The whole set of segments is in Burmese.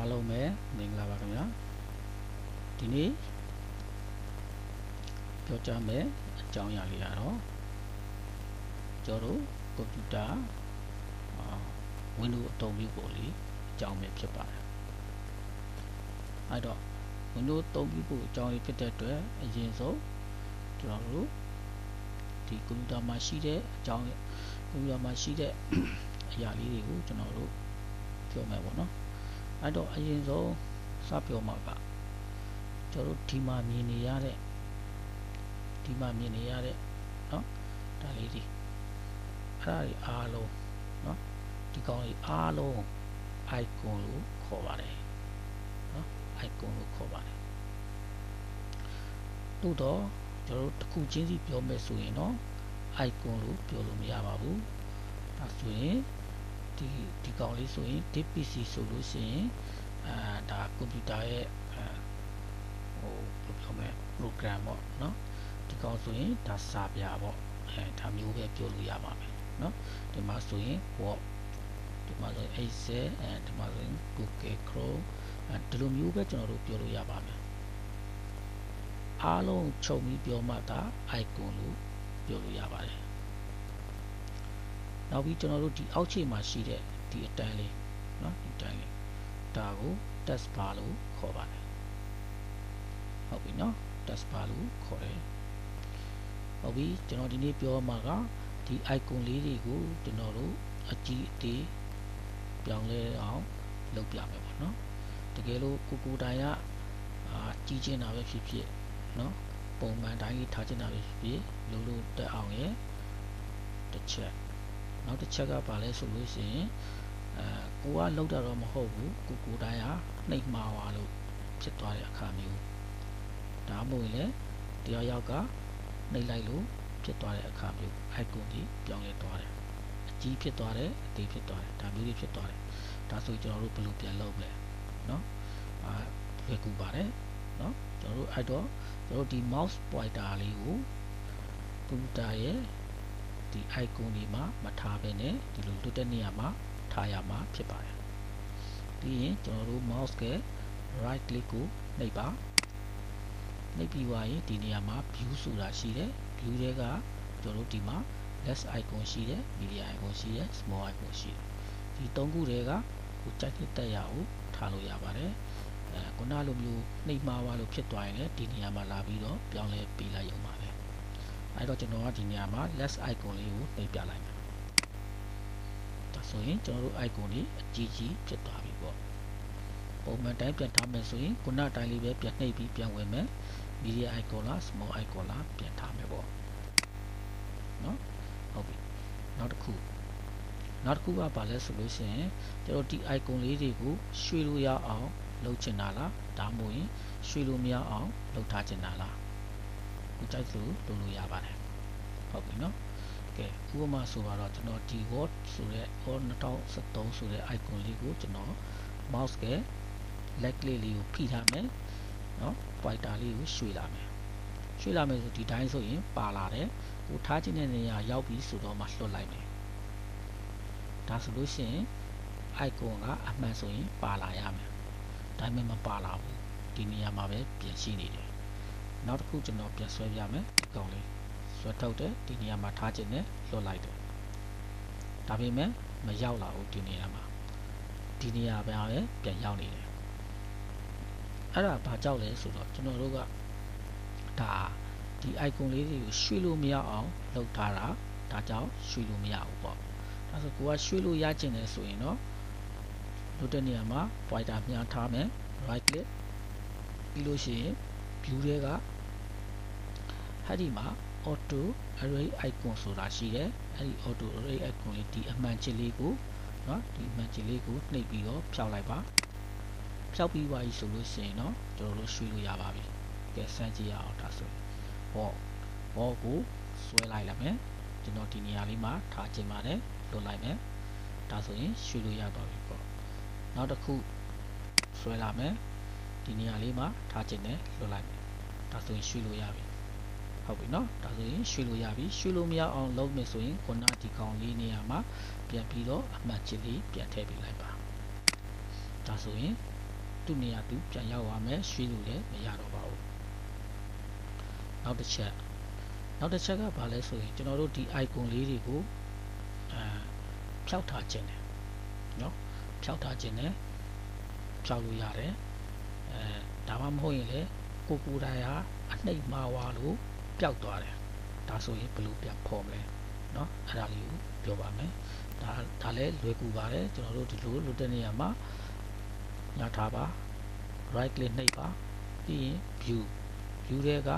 အားလုံးပဲမင်္ဂလာပါခင်ဗျာဒီနေ့ပြောကြမယ်အကြောင်းအရာလေးကတော့ကျွန်တော်တို့ကွန်ပျူတာအာ Windows အသုံးပြုပုံလေးအကြောင်းပဲဖြစ်ပါတယ်အဲ့တော့ Windows အသုံးပြုပုံအကြောင်းလေးဖြစ်တဲ့အတွက်အရင်ဆုံးကျွန်တော်တို့ဒီကွန်ပျူတာမှာရှိတဲ့အကြောင်းကွန်ပျူတာမှာရှိတဲ့အရာလေးတွေကိုကျွန်တော်တို့ပြောမယ်ပေါ့နော် အဲ့တော့အရင်ဆုံးစပြောမှာကကျွန်တော်တို့ဒီမှာမြင်နေရတဲ့ဒီမှာမြင်နေရတဲ့เนาะဒါလေးဒီအဲ့ဒါတွေအားလုံးเนาะဒီကောင်ကြီးအားလုံး icon လို့ခေါ်ပါတယ်เนาะ icon လို့ခေါ်ပါတယ်တို့တော့ကျွန်တော်တို့တစ်ခုချင်းစီပြောမယ်ဆိုရင်တော့ icon လို့ပြောလို့မရပါဘူးဒါဆိုရင် ဒီဒီကောင်လေးဆိုရင် DPC ဆိုလို့ရှိရင်အာဒါကွန်ပျူတာရဲ့ဟိုဘယ်လိုပြောမလဲ program ပေါ့နော်ဒီကောင်ဆိုရင်ဒါစာပြပေါ့အဲဒါမျိုးပဲပြောလို့ရပါမယ်နော်ဒီမှာဆိုရင် Word ဒီမှာဆိုရင် Excel အဲဒီမှာဆိုရင် Google Chrome အဲဒီလိုမျိုးပဲကျွန်တော်တို့ပြောလို့ရပါမယ်အားလုံးခြုံပြီးပြောမှဒါ icon လို့ပြောလို့ရပါတယ် နောက်ပြီးကျွန်တော်တို့ဒီအောက်ခြေမှာရှိတဲ့ဒီအတန်းလေးเนาะဒီအတန်းလေးဒါကို test bar လို့ခေါ်ပါတယ်ဟုတ်ပြီเนาะ test bar လို့ခေါ်တယ်ဟုတ်ပြီကျွန်တော်ဒီနေ့ပြောမှာကဒီ icon လေးတွေကိုကျွန်တော်တို့အကြီးအသေးပြောင်းလဲအောင်လုပ်ပြမယ်ပေါ့เนาะတကယ်လို့ကိုကိုတိုင်ကအာကြီးကျင်းတာပဲဖြစ်ဖြစ်เนาะပုံမှန်တိုင်းကြီးထားချင်တာပဲဖြစ်ဖြစ်လုံးလုံးတက်အောင်ရဲ့တစ်ချက် နောက်တစ်ချက်ကဘာလဲဆိုလို့ရှိရင်အဲကိုကလောက်တာတော့မဟုတ်ဘူးကိုကိုတိုင်းဟာနှိပ်မှားသွားလို့ဖြစ်သွားတဲ့အခါမျိုးဒါမှမဟုတ်ရင်လည်းတရားရောက်ကနှိပ်လိုက်လို့ဖြစ်သွားတဲ့အခါမျိုး icon ကြီးပြောင်းလဲသွားတယ်အကြီးဖြစ်သွားတယ်အသေးဖြစ်သွားတယ်ဒါမျိုးတွေဖြစ်သွားတယ်ဒါဆိုကျွန်တော်တို့ဘယ်လိုပြန်လုပ်မလဲเนาะအာလွယ်ကူပါတယ်เนาะကျွန်တော်တို့အဲ့တော့ကျွန်တော်တို့ဒီ mouse pointer လေးကိုကွန်ပျူတာရဲ့ ဒီ icon တွေမှာမထားဘဲနဲ့ဒီလိုလွတ်တဲ့နေရာမှာထားရမှာဖြစ်ပါတယ်ပြီးရင်ကျွန်တော်တို့ mouse က right click ကိုနှိပ်ပါနှိပ်ပြီးွားရင်ဒီနေရာမှာ view ဆိုတာရှိတယ် view တွေကကျွန်တော်တို့ဒီမှာ less icon ရှိတယ် media icon ရှိတယ် small icon ရှိတယ်ဒီသုံးခုတွေကကိုကြိုက်တဲ့တက်ရအောင်ထားလို့ရပါတယ်အဲခုနလိုမျိုးနှိပ်မှားသွားလို့ဖြစ်သွားရင်လည်းဒီနေရာမှာလာပြီးတော့ပြောင်းလဲပေးလိုက်ရုံပါပဲ အဲတော့ကျွန်တော်ကဒီနေရာမှာ less icon လေးကိုနှိပ်ပြလိုက်မယ်ဒါဆိုရင်ကျွန်တော်တို့ icon လေးအကြီးကြီးဖြစ်သွားပြီပေါ့ပုံမှန်တိုင်းပြန်ထားမယ်ဆိုရင်ခုနတိုင်းလေးပဲပြန်နှိပ်ပြီးပြန်ဝင်မယ် media icon လား small icon လားပြန်ထားမယ်ပေါ့နော်ဟုတ်ပြီနောက်တစ်ခုနောက်တစ်ခုကဘာလဲဆိုလို့ရှိရင်ကျွန်တော်ဒီ icon လေးတွေကိုရွှေ့လို့ရအောင်လုပ်ချင်တာလားဒါမှမဟုတ်ရင်ရွှေ့လို့မရအောင်လုပ်ထားချင်တာလား ကိုကြိုက်သလိုလုပ်လို့ရပါတယ်ဟုတ်ပြီနော်ကဲဥပမာဆိုတော့ကျွန်တော်ဒီ word ဆိုတဲ့ word 2013ဆိုတဲ့ icon လေးကိုကျွန်တော် mouse က left click လေးကိုဖိထားမယ်နော် pointer လေးကိုရွှေ့လာမယ်ရွှေ့လာမယ်ဆိုဒီတိုင်းဆိုရင်ပါလာတယ်ဟိုထားခြင်းတဲ့နေရာရောက်ပြီဆိုတော့မှလွှတ်လိုက်မယ်ဒါဆိုလို့ရှိရင် icon ကအမှန်ဆိုရင်ပါလာရမယ်ဒါပေမဲ့မပါလာဘူးဒီနေရာမှာပဲပြင်ရှိနေတယ် နောက်တစ်ခုကျွန်တော်ပြန်ဆွဲပြမယ်ဒီကောင်လေးဆွဲထုတ်တယ်ဒီနေရာမှာထားခြင်းနဲ့လွှတ်လိုက်တယ်ဒါပေမဲ့မရောက်လာဘူးဒီနေရာမှာဒီနေရာပဲပြန်ရောက်နေတယ်အဲ့ဒါဘာကြောက်လဲဆိုတော့ကျွန်တော်တို့ကဒါဒီ icon လေးတွေကိုရွှေ့လို့မရအောင်လုပ်ထားတာဒါကြောင့်ရွှေ့လို့မရဘူးပေါ့ဒါဆိုကိုကရွှေ့လို့ရကျင်တယ်ဆိုရင်တော့လုပ်တဲ့နေရာမှာ pointer မြှားထားမယ် right click ပြီးလို့ရှိရင် view တွေကအဲ့ဒီမှာ auto array icon ဆိုတာရှိတယ်အဲ့ဒီ auto array icon လေးဒီအမှန်ချစ်လေးကိုเนาะဒီအမှန်ချစ်လေးကိုနှိပ်ပြီးတော့ဖြောက်လိုက်ပါဖြောက်ပြီးပါပြီဆိုလို့ရှိရင်เนาะကျွန်တော်တို့ရွှေ့လို့ရပါပြီကဲစမ်းကြည့်ရအောင်ဒါဆိုဘောဘောကိုဆွဲလိုက်လိုက်မယ်ကျွန်တော်ဒီနေရာလေးမှာထားခြင်းပါတယ်လွတ်လိုက်မယ်ဒါဆိုရင်ရွှေ့လို့ရတော့ပြီပေါ့နောက်တစ်ခုဆွဲလာမယ်ဒီနေရာလေးမှာထားခြင်းနဲ့လွတ်လိုက်မယ် ဒါဆိုရင်ရွှေ့လို့ရပြီဟုတ်ပြီเนาะဒါဆိုရင်ရွှေ့လို့ရပြီရွှေ့လို့မရအောင်လုပ်မယ်ဆိုရင်ခုနဒီကောင်လေးနေရာမှာပြန်ပြီးတော့အမှတ်ချစ်လေးပြန်ထည့်ပေးလိုက်ပါဒါဆိုရင် သူ့နေရာသူပြန်ရောက်သွားမယ်ရွှေ့လို့လည်းမရတော့ပါဘူးနောက်တစ်ချက်နောက်တစ်ချက်ကဘာလဲဆိုရင်ကျွန်တော်တို့ဒီ icon လေးတွေကိုအဲဖြောက်ထားခြင်းတယ်เนาะဖြောက်ထားခြင်းတယ်ဖြောက်လို့ရတယ်အဲဒါမှမဟုတ်ရင်လေ ကိုကိုတိုင်ဟာအနှိပ်မှားွားလို့ပျောက်သွားတယ်ဒါဆိုရင်ဘယ်လိုပြန်ဖော်မလဲเนาะအဲ့ဒါလေးကိုပြောပါမယ်ဒါဒါလည်းလွယ်ကူပါတယ်ကျွန်တော်တို့ဒီလိုလွတ်တဲ့နေရာမှာညှထားပါ right click နှိပ်ပါပြီးရင် view view တွေက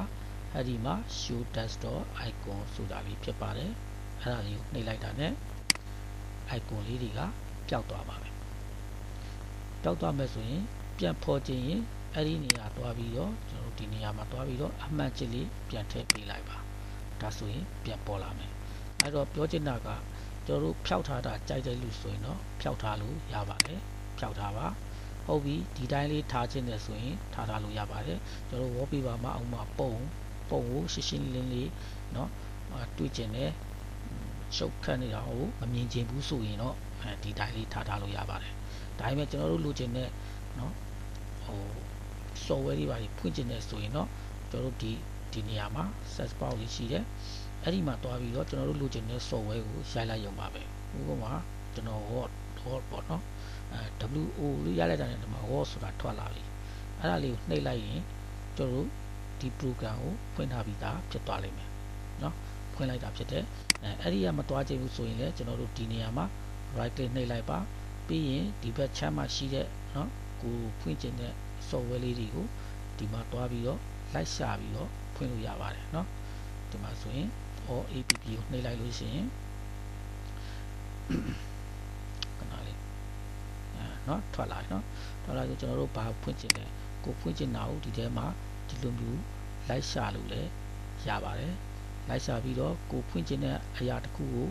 အဲ့ဒီမှာ show desktop icon ဆိုတာလေးဖြစ်ပါတယ်အဲ့ဒါလေးကိုနှိပ်လိုက်တာနဲ့ icon လေးတွေကပျောက်သွားပါမယ်ပျောက်သွားမယ်ဆိုရင်ပြန်ဖော်ခြင်းရင် အဲ့ဒီနေရာသွားပြီးတော့ကျွန်တော်တို့ဒီနေရာမှာသွားပြီးတော့အမှတ်ချစ်လေးပြန်ထည့်ပေးလိုက်ပါဒါဆိုရင်ပြန်ပေါ်လာမယ်အဲ့တော့ပြောချင်တာကကျွန်တော်တို့ဖြောက်ထားတာကြိုက်တဲ့လူဆိုရင်တော့ဖြောက်ထားလို့ရပါတယ်ဖြောက်ထားပါဟုတ်ပြီဒီတိုင်းလေးထားခြင်းနဲ့ဆိုရင်ထားထားလို့ရပါတယ်ကျွန်တော်တို့ wallpaper မှာအောက်မှာပုံပုံကိုရှင်းရှင်းလင်းလင်းเนาะတွေ့ကျင်တယ်ရှုပ်ခတ်နေတာကိုမမြင်ချင်ဘူးဆိုရင်တော့ဒီတိုင်းလေးထားထားလို့ရပါတယ်ဒါပေမဲ့ကျွန်တော်တို့လိုချင်တဲ့เนาะဟို software တွေပါပြီးဖွင့်ကျင်တယ်ဆိုရင်တော့ကျွန်တော်တို့ဒီဒီနေရာမှာ search box ကြီးရှိတယ်အဲ့ဒီမှာတွားပြီးတော့ကျွန်တော်တို့လိုချင်တဲ့ software ကိုရိုက်လိုက်ရုံပါပဲဥပမာကျွန်တော် word word ပေါ့နော်အဲ wo လို့ရိုက်လိုက်တာနဲ့ဒီမှာ word ဆိုတာထွက်လာပြီအဲ့ဒါလေးကိုနှိပ်လိုက်ရင်ကျွန်တော်တို့ဒီ program ကိုဖွင့်ထားပြီးသားဖြစ်သွားလိမ့်မယ်နော်ဖွင့်လိုက်တာဖြစ်တယ်အဲအဲ့ဒီကမတွားချင်ဘူးဆိုရင်လည်းကျွန်တော်တို့ဒီနေရာမှာ right click နှိပ်လိုက်ပါပြီးရင်ဒီဘက်ချမ်းမှာရှိတဲ့နော် ကိုဖွင့်ချင်တဲ့ software လေးတွေကိုဒီမှာတွားပြီးတော့လိုက်ရှာပြီးတော့ဖွင့်လို့ရပါတယ်เนาะဒီမှာဆိုရင် all app ကိုနှိပ်လိုက်လို့ရှိရင်ခဏလေးအဲเนาะထွက်လာเนาะထွက်လာဆိုကျွန်တော်တို့ဘာဖွင့်ချင်လဲကိုဖွင့်ချင်တာကိုဒီထဲမှာဒီလိုမျိုးလိုက်ရှာလို့လည်းရပါတယ်လိုက်ရှာပြီးတော့ကိုဖွင့်ချင်တဲ့အရာတစ်ခုကို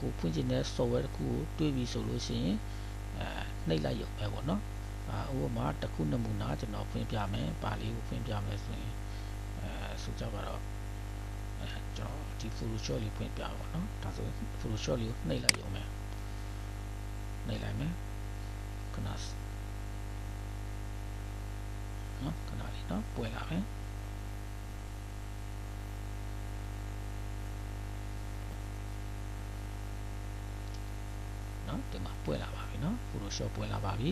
ကိုဖွင့်ချင်တဲ့ software တစ်ခုကိုတွေးပြီးဆိုလို့ရှိရင်အဲနှိပ်လိုက်ရုံပဲပေါ့နော်အာ ဥပမာတစ်ခုနမူနာကျွန်တော်ဖွင့်ပြမယ်ပါလေးကိုဖွင့်ပြမယ်ဆိုရင်အဲဆိုကြပါတော့အဲကျွန်တော်ဒီ Photoshop လေးဖွင့်ပြပါတော့နော်ဒါဆို Photoshop လေးကိုနှိပ်လိုက်ရုံပဲနှိပ်လိုက်မယ်ခဏနော်ခဏလေးနော်ပွင့်လာမယ်နော်ဒီမှာပွင့်လာပါပြီနော် Photoshop ပွင့်လာပါပြီ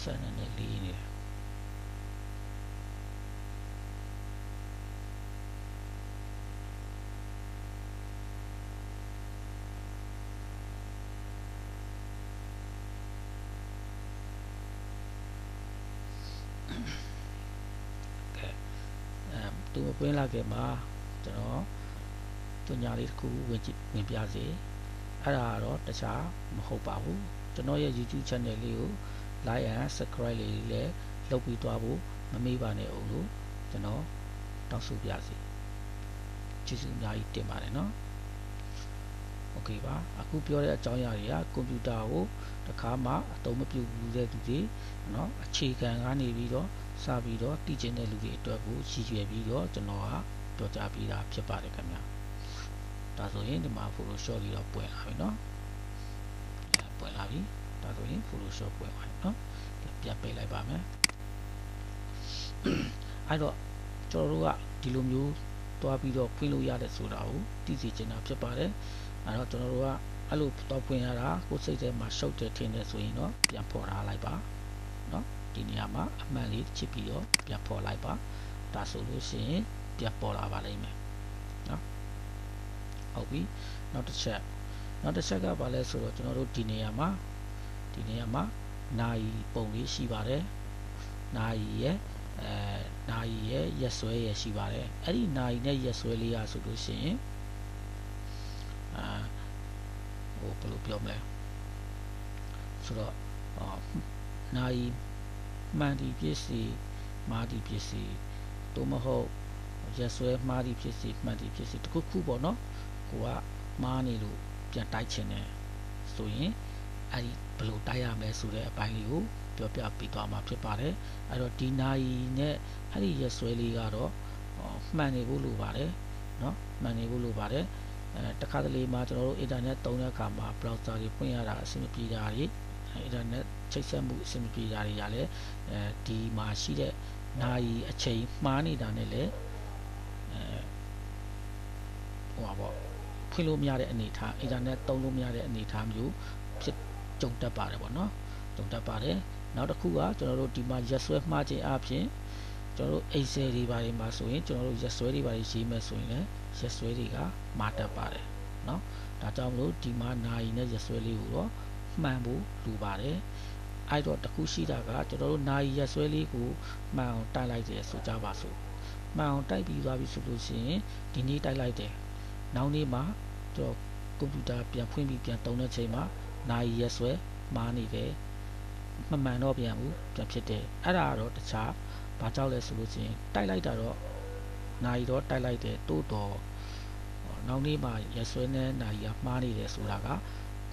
ဆက်နေလေးနေတယ်သူမပွင့်လာခင်မှာကျွန်တော်ပညာလေးတစ်ခုဝင်ကြည့်ဝင်ပြစေအဲ့ဒါတော့တခြားမဟုတ်ပါဘူးကျွန်တော်ရဲ့ YouTube channel လေးကို like and subscribe လေးလည်းလုပ်ပြီးသွားဖို့မမေ့ပါနဲ့အောင်လို့ကျွန်တော်တောင်းဆိုပြစီကျေးဇူးအများကြီးတင်ပါတယ်နော်โอเคပါအခုပြောတဲ့အကြောင်းအရာတွေကကွန်ပျူတာကိုတခါမှအသုံးမပြုဘူးတဲ့သူတွေเนาะအခြေခံကနေပြီးတော့စပြီးတော့တည်ကျင်တဲ့လူတွေအတွက်ကိုရည်ရွယ်ပြီးတော့ကျွန်တော်ကပြောကြားပေးတာဖြစ်ပါတယ်ခင်ဗျာဒါဆိုရင်ဒီမှာ Photoshop လေးတော့ပွင့်လာပြီเนาะအဲပွင့်လာပြီဒါဆိုရင် Photoshop ပွင့်သွားပြီเนาะ ပြန်ပိတ်လိုက်ပါမယ်အဲ့တော့ကျွန်တော်တို့ကဒီလိုမျိုးတွားပြီးတော့ဖွင့်လို့ရတယ်ဆိုတာကိုသိစေချင်တာဖြစ်ပါတယ်အဲ့တော့ကျွန်တော်တို့ကအဲ့လိုတော့ဖွင့်ရတာကိုယ်စိတ်ထဲမှာရှုပ်တယ်ထင်တယ်ဆိုရင်တော့ပြန်ဖော်ထားလိုက်ပါเนาะဒီနေရာမှာအမှန်လေးချစ်ပြီးတော့ပြန်ဖော်လိုက်ပါဒါဆိုလို့ရှိရင်ပြန်ပေါ်လာပါလိမ့်မယ်เนาะဟုတ်ပြီနောက်တစ်ချက်နောက်တစ်ချက်ကဘာလဲဆိုတော့ကျွန်တော်တို့ဒီနေရာမှာဒီနေရာမှာ နိုင်ပုံလေးရှိပါတယ်နိုင်ရဲ့အဲနိုင်ရဲ့ရက်ဆွဲရဲ့ရှိပါတယ်အဲ့ဒီနိုင်နဲ့ရက်ဆွဲလေးရဆိုလို့ရှိရင်အာဟိုဘယ်လိုပြောမလဲဆိုတော့နိုင်မှန်ဒီပစ္စည်းမာဒီပစ္စည်းတို့မဟုတ်ရက်ဆွဲမှားဒီပစ္စည်းမှန်ဒီပစ္စည်းတခုခုပေါ့နော်ကိုကမှားနေလို့ပြန်တိုက်ချင်တယ်ဆိုရင် အဲ့ဒီဘယ်လိုတိုက်ရမလဲဆိုတဲ့အပိုင်းလေးကိုပြောပြပေးသွားမှာဖြစ်ပါတယ်အဲ့တော့ဒီနာယီနဲ့အဲ့ဒီရက်ဆွဲလေးကတော့မှန်နေဖို့လိုပါတယ်เนาะမှန်နေဖို့လိုပါတယ်အဲတခါတလေမှာကျွန်တော်တို့ internet သုံးတဲ့အခါမှာ browser တွေဖွင့်ရတာအဆင်မပြေတာတွေအဲ အင်တာနက်ချိတ်ဆက်မှုအဆင်မပြေတာတွေကလည်းအဲဒီမှာရှိတဲ့နိုင်အချိန်မှားနေတာနဲ့လည်းအဲဟိုပါပေါ့ဖွင့်လို့မရတဲ့အနေအထားအင်တာနက်သုံးလို့မရတဲ့အနေအထားမျိုးဖြစ် ကြုံတတ်ပါတယ်ပေါ့နော်ကြုံတတ်ပါတယ်နောက်တစ်ခုကကျွန်တော်တို့ဒီမှာရက်ဆွဲမှားခြင်းအပြင်ကျွန်တော်တို့ Excel တွေပါတွေမှာဆိုရင်ကျွန်တော်တို့ရက်ဆွဲတွေပါတွေရေးမယ်ဆိုရင်လည်းရက်ဆွဲတွေကမှားတတ်ပါတယ်เนาะဒါကြောင့်မလို့ဒီမှာနိုင်နဲ့ရက်ဆွဲလေးကိုတော့မှန်ဖို့လိုပါတယ်အဲ့တော့တခုရှိတာကကျွန်တော်တို့နိုင်ရက်ဆွဲလေးကိုမှန်အောင်တိုက်လိုက်တယ်ဆိုကြပါစို့မှန်အောင်တိုက်ပြီးသွားပြီဆိုလို့ရှိရင်ဒီနေ့တိုက်လိုက်တယ်နောက်နေ့မှာကျွန်တော်ကွန်ပျူတာပြန်ဖွင့်ပြီးပြန်တုံးတဲ့ချိန်မှာ နိုင်ရက်ဆွဲမှားနေတယ်မမှန်တော့ပြန်ဘူးပြန်ဖြစ်တယ်အဲ့ဒါကတော့တခြားဘာကြောင့်လဲဆိုလို့ချင်းတိုက်လိုက်တာတော့နိုင်တော့တိုက်လိုက်တယ်တိုးတော့နောက်နေ့မှာရက်ဆွဲနဲ့နိုင်ရမှားနေတယ်ဆိုတာက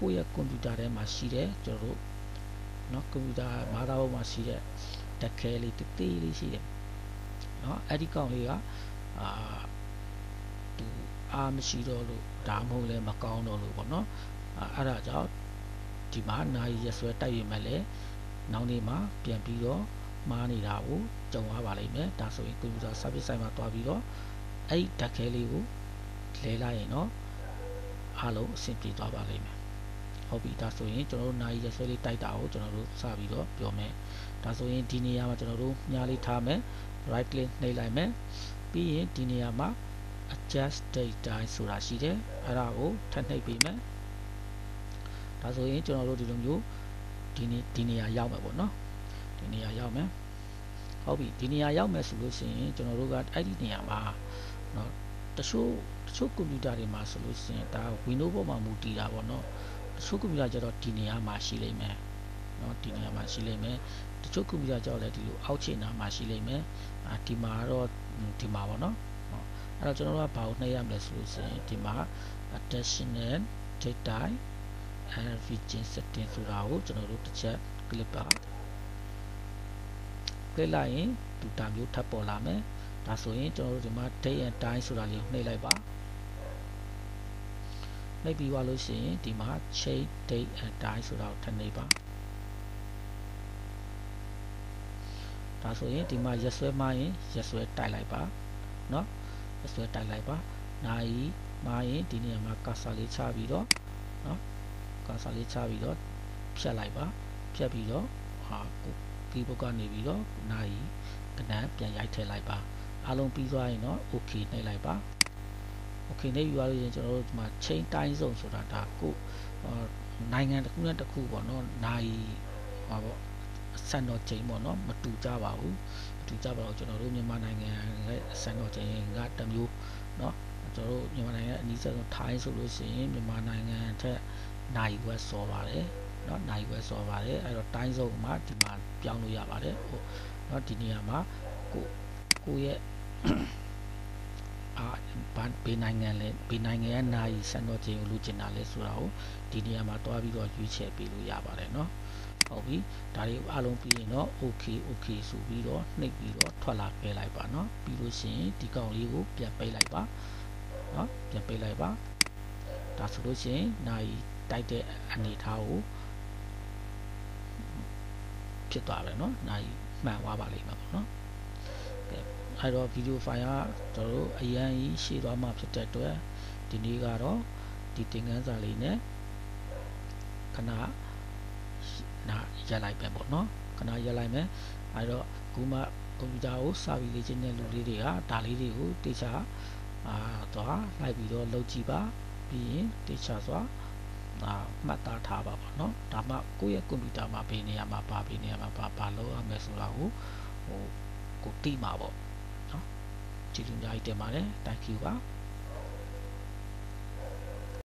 ကိုယ့်ရဲ့ကွန်ပျူတာထဲမှာရှိတဲ့ကျွန်တော်တို့เนาะကွန်ပျူတာမာသာဘုတ်မှာရှိတဲ့တက်ခဲလေးတေးသေးလေးရှိတယ်เนาะအဲ့ဒီကောင်လေးကအာသူအားမရှိတော့လို့ဒါမှမဟုတ်လည်းမကောင်းတော့လို့ပေါ့နော်အဲ့ဒါကြောင့် ဒီမှာနိုင်ရက်ဆွဲတိုက်ရမယ်လေနောက်နေ့မှာပြန်ပြီးတော့မှားနေတာကိုကြုံရပါလိမ့်မယ်ဒါဆိုရင်ကွန်ပျူတာ service site မှာတွားပြီးတော့အဲ့ဒီဓာတ်ခဲလေးကိုလဲလိုက်ရင်တော့အားလုံးအဆင်ပြေသွားပါလိမ့်မယ်ဟုတ်ပြီဒါဆိုရင်ကျွန်တော်တို့နိုင်ရက်ဆွဲလေးတိုက်တာကိုကျွန်တော်တို့စပြီးတော့ပြောမယ်ဒါဆိုရင်ဒီနေရာမှာကျွန်တော်တို့မြားလေးထားမယ် right click နှိပ်လိုက်မယ်ပြီးရင်ဒီနေရာမှာ adjust date time ဆိုတာရှိတယ်အဲ့ဒါကိုထပ်နှိပ်ပေးမယ် ဒါဆိုရင်ကျွန်တော်တို့ဒီလိုမျိုးဒီနေ့ဒီနေရာရောက်မယ်ပေါ့နော်ဒီနေရာရောက်မယ်ဟုတ်ပြီဒီနေရာရောက်မယ်ဆိုလို့ရှိရင်ကျွန်တော်တို့ကအဲ့ဒီနေရာမှာเนาะတချို့တချို့ကွန်ပျူတာတွေမှာဆိုလို့ရှိရင်ဒါ Windows ပေါ်မှာမူတည်တာပေါ့နော်တချို့ကွန်ပျူတာကျတော့ဒီနေရာမှာရှိလိမ့်မယ်เนาะဒီနေရာမှာရှိလိမ့်မယ်တချို့ကွန်ပျူတာကျတော့လည်းဒီလိုအောက်ခြေနာမှာရှိလိမ့်မယ်အာဒီမှာတော့ဒီမှာပေါ့နော်အဲ့တော့ကျွန်တော်တို့ကဘာကိုနှိပ်ရမလဲဆိုလို့ရှိရင်ဒီမှာ additional data and region setting ဆိုတာကိုကျွန်တော်တို့တစ်ချက် click ပါ click လိုက်ရင်ဒီတာမျိုးထပ်ပေါ်လာမယ်ဒါဆိုရင်ကျွန်တော်တို့ဒီမှာ date and time ဆိုတာလေးကိုနှိပ်လိုက်ပါနှိပ်ပြီးသွားလို့ရှိရင်ဒီမှာ change date and time ဆိုတာကိုထပ်နှိပ်ပါဒါဆိုရင်ဒီမှာရက်ဆွဲမှရင်ရက်ဆွဲတိုက်လိုက်ပါเนาะရက်ဆွဲတိုက်လိုက်ပါနိုင်မှရင်ဒီနေရာမှာကာဆာလေးချပြီးတော့เนาะ ကန်ဆာလေးချပြီးတော့ဖြတ်လိုက်ပါဖြတ်ပြီးတော့ဟာကီးဘုတ်ကနေပြီးတော့နိုင်ကနန်းပြန်ရိုက်ထည့်လိုက်ပါအားလုံးပြီးသွားရင်တော့ okay နှိပ်လိုက်ပါ okay နှိပ်ယူရလို့ရင်ကျွန်တော်တို့ဒီမှာ chain time zone ဆိုတာဒါခုနိုင်ငံတစ်ခုနဲ့တစ်ခုပေါ့နော်နိုင်ဟာပေါ့ဆန်တော်ချိန်ပေါ့နော်မတူကြပါဘူးမတူကြပါတော့ကျွန်တော်တို့မြန်မာနိုင်ငံရဲ့ဆန်တော်ချိန်ကတစ်မျိုးနော်ကျွန်တော်တို့မြန်မာနိုင်ငံအနည်းဆုံးထိုင်းဆိုလို့ရှိရင်မြန်မာနိုင်ငံထက် နိုင်ဝက်စောပါတယ်เนาะနိုင်ဝက်စောပါတယ်အဲ့တော့တိုင်းစုံမှာဒီမှာပြောင်းလို့ရပါတယ်ဟိုเนาะဒီနေရာမှာကိုကိုရဲ့အာဘာဘေးနိုင်ငံလဲဘေးနိုင်ငံရဲ့နိုင်စံတော်ချိန်ကိုလူကျင်တာလဲဆိုတာကိုဒီနေရာမှာတွားပြီးတော့ရွေးချယ်ပေးလို့ရပါတယ်เนาะဟုတ်ပြီဒါတွေအားလုံးပြီးရင်တော့ okay okay ဆိုပြီးတော့နှိပ်ပြီးတော့ထွက်လာပေးလိုက်ပါเนาะပြီးလို့ရှိရင်ဒီကောင်လေးကိုပြန်ပိတ်လိုက်ပါเนาะပြန်ပိတ်လိုက်ပါဒါဆိုလို့ရှိရင်နိုင် တိုက်တဲ့အနေထားကိုဖြစ်သွားတယ်เนาะနိုင်မှန်သွားပါလိမ့်မယ်ပေါ့เนาะကဲအဲ့တော့ဗီဒီယိုဖိုင်ကကျွန်တော်တို့အရန်ကြီးရှေ့သွားမှဖြစ်တဲ့အတွက်ဒီနေ့ကတော့ဒီသင်ခန်းစာလေးနဲ့ခဏနာရက်လိုက်ပဲပေါ့နော်ခဏရက်လိုက်မယ်အဲတော့ခုမှကွန်ပျူတာကိုစာပြီးလေ့ကျင့်တဲ့လူလေးတွေကဒါလေးတွေကိုတေချာအာတော့လိုက်ပြီးတော့လုပ်ကြည့်ပါပြီးရင်တေချာစွာ အာမှတ်သားထားပါပေါ့နော်ဒါမှကိုယ့်ရဲ့ကွန်ပျူတာမှာဘယ်နေရာမှာပါဘယ်နေရာမှာပါဘာလုပ်ရမလဲဆိုတာကိုဟိုကိုသိမှာပေါ့နော်ကြည့်လို့အများကြီးတင်ပါတယ် thank you ပါ